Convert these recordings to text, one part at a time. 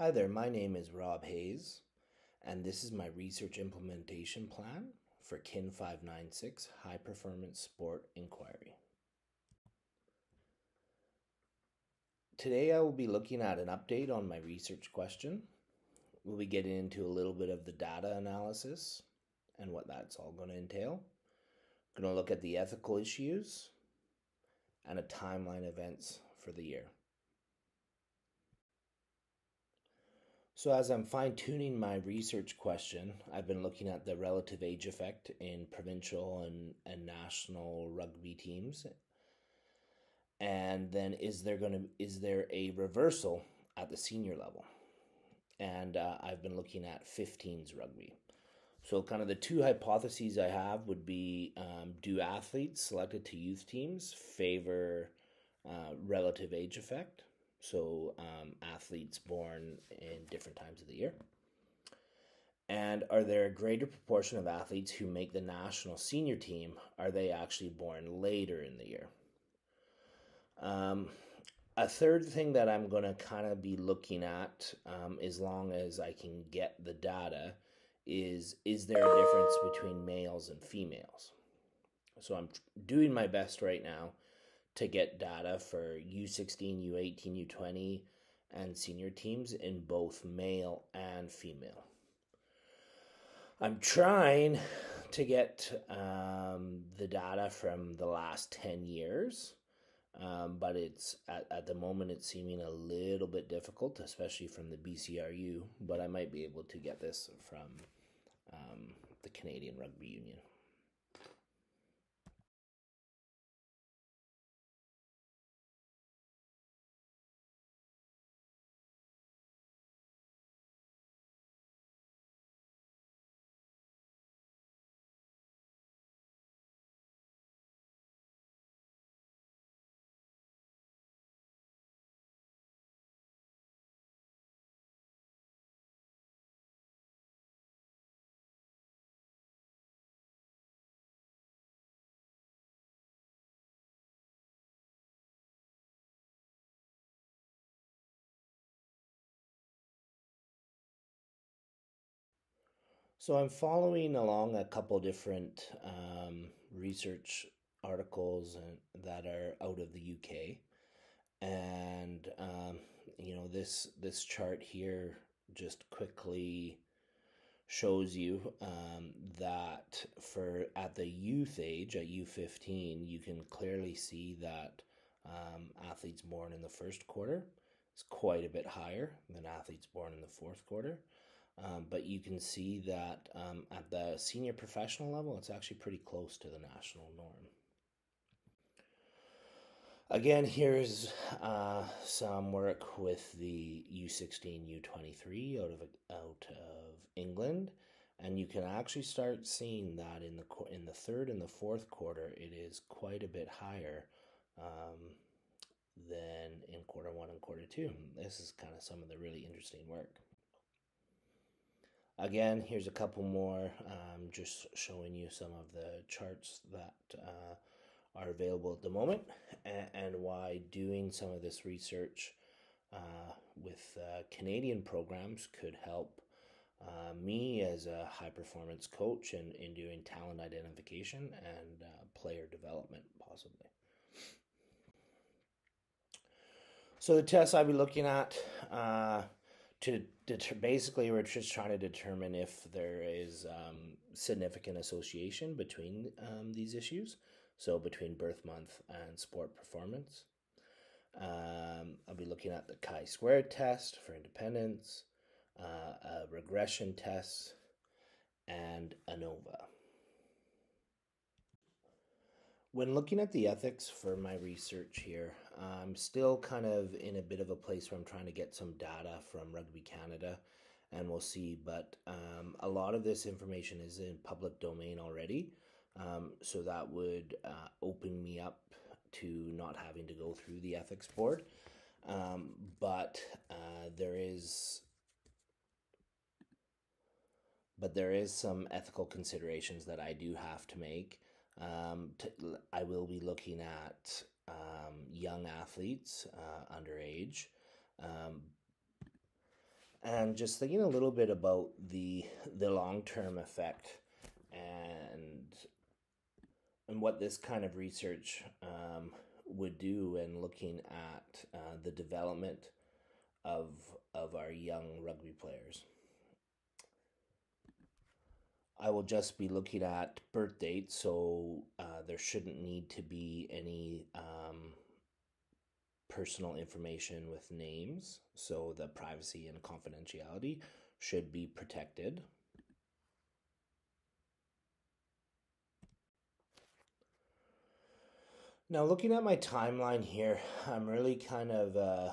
Hi there, my name is Rob Hayes, and this is my research implementation plan for KIN 596 High Performance Sport Inquiry. Today I will be looking at an update on my research question. We'll be getting into a little bit of the data analysis and what that's all going to entail. Going to look at the ethical issues and a timeline events for the year. So, as I'm fine tuning my research question, I've been looking at the relative age effect in provincial and, and national rugby teams. And then, is there going to is there a reversal at the senior level? And uh, I've been looking at 15s rugby. So, kind of the two hypotheses I have would be um, do athletes selected to youth teams favor uh, relative age effect? So um, athletes born in different times of the year? And are there a greater proportion of athletes who make the national senior team? Are they actually born later in the year? Um, a third thing that I'm going to kind of be looking at, um, as long as I can get the data, is is there a difference between males and females? So I'm doing my best right now to get data for U16, U18, U20, and senior teams in both male and female. I'm trying to get um, the data from the last 10 years, um, but it's at, at the moment it's seeming a little bit difficult, especially from the BCRU. But I might be able to get this from um, the Canadian Rugby Union. So I'm following along a couple different um, research articles and, that are out of the UK, and um, you know this this chart here just quickly shows you um, that for at the youth age at U15 you can clearly see that um, athletes born in the first quarter is quite a bit higher than athletes born in the fourth quarter um, but you can see that um, at the senior professional level, it's actually pretty close to the national norm. Again, here's uh, some work with the U16, U23 out of out of England, and you can actually start seeing that in the in the third and the fourth quarter, it is quite a bit higher um, than in quarter one and quarter two. This is kind of some of the really interesting work. Again, here's a couple more, um, just showing you some of the charts that uh, are available at the moment and, and, why doing some of this research uh, with uh, Canadian programs could help uh, me as a high performance coach in, in doing talent identification and uh, player development, possibly. So, the tests I'll be looking at uh, to deter- basically we're just trying to determine if there is um, significant association between um, these issues. So between birth month and sport performance. Um, i'll be looking at the chi-squared test for independence uh, a regression test and ANOVA when looking at the ethics for my research here, I'm still kind of in a bit of a place where I'm trying to get some data from Rugby Canada, and we'll see. But um, a lot of this information is in public domain already, um, so that would uh, open me up to not having to go through the ethics board. Um, but uh, there is but there is some ethical considerations that I do have to make um, I will be looking at um, young athletes uh, underage. Um, and just thinking a little bit about the the long term effect and and what this kind of research um, would do and looking at uh, the development of of our young rugby players. I will just be looking at birth date, so uh, there shouldn't need to be any um, personal information with names, so the privacy and confidentiality should be protected. Now, looking at my timeline here, I'm really kind of uh,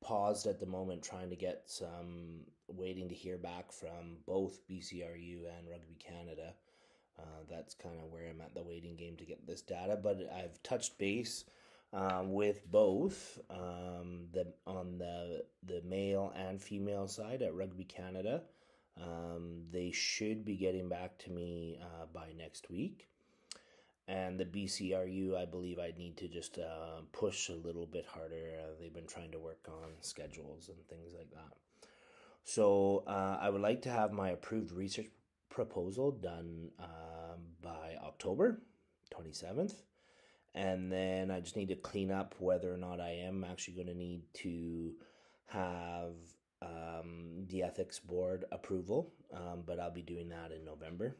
paused at the moment trying to get some, waiting to hear back from both BCRU and Rugby Canada. Uh, that's kind of where I'm at the waiting game to get this data, but I've touched base um, with both um, the on the the male and female side at Rugby Canada. Um, they should be getting back to me uh, by next week and the BCRU, I believe I need to just uh, push a little bit harder. Uh, they've been trying to work on schedules and things like that. So uh, I would like to have my approved research proposal done um, by October 27th. And then I just need to clean up whether or not I am actually going to need to have um, the ethics board approval. Um, but I'll be doing that in November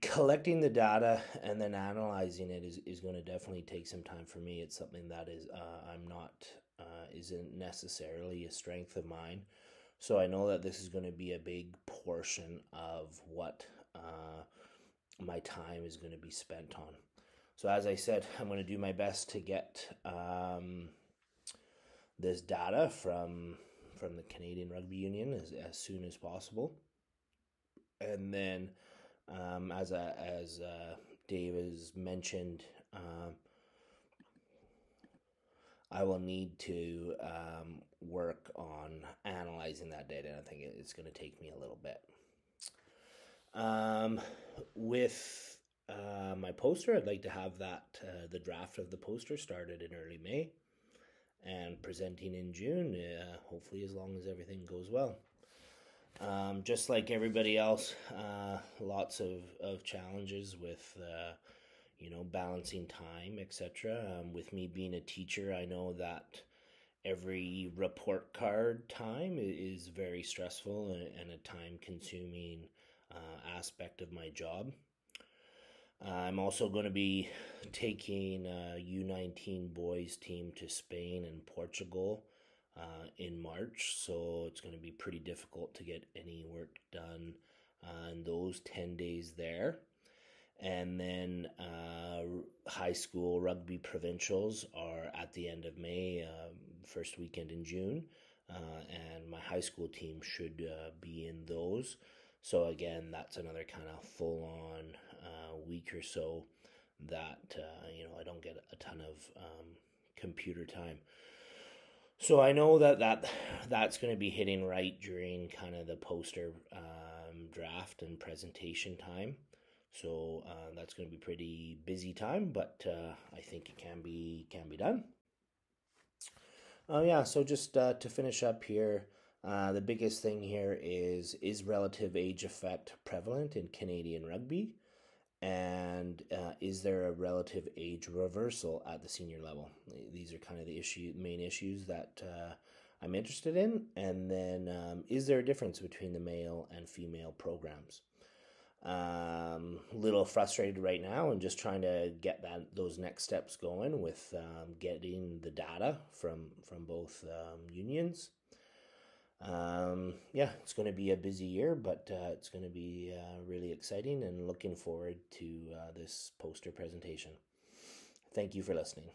collecting the data and then analyzing it is, is going to definitely take some time for me. It's something that is uh, I'm not uh, isn't necessarily a strength of mine. So I know that this is going to be a big portion of what uh, my time is going to be spent on. So as I said, I'm going to do my best to get um, this data from from the Canadian Rugby Union as, as soon as possible, and then um, as a, as uh, Dave has mentioned, um, I will need to um, work on analyzing that data. And I think it's going to take me a little bit. Um, with uh, my poster, I'd like to have that uh, the draft of the poster started in early May and presenting in June. Uh, hopefully, as long as everything goes well. Um, just like everybody else, uh, lots of, of challenges with, uh, you know, balancing time, etc. Um, with me being a teacher, I know that every report card time is very stressful and, and a time consuming uh, aspect of my job. I'm also going to be taking a U19 boys team to Spain and Portugal uh, in March, so it's going to be pretty difficult to get any work done uh, in those 10 days there. And then uh, high school rugby provincials are at the end of May, um, first weekend in June. Uh, and my high school team should uh, be in those. So, again, that's another kind of full on uh, week or so that, you know, I don't get a ton of um, computer time. So I know that, that that's going to be hitting right during kind of the poster um, draft and presentation time. So uh, that's going to be pretty busy time, but uh, I think it can be can be done. Oh yeah, so just uh, to finish up here, uh, the biggest thing here is is relative age effect prevalent in Canadian rugby? And uh, is there a relative age reversal at the senior level? These are kind of the issue, main issues that uh, I'm interested in. And then, um, is there a difference between the male and female programs? Um, little frustrated right now, and just trying to get that those next steps going with um, getting the data from from both um, unions. Um, yeah, it's going to be a busy year, but uh, it's going to be uh, really exciting and looking forward to uh, this poster presentation. Thank you for listening.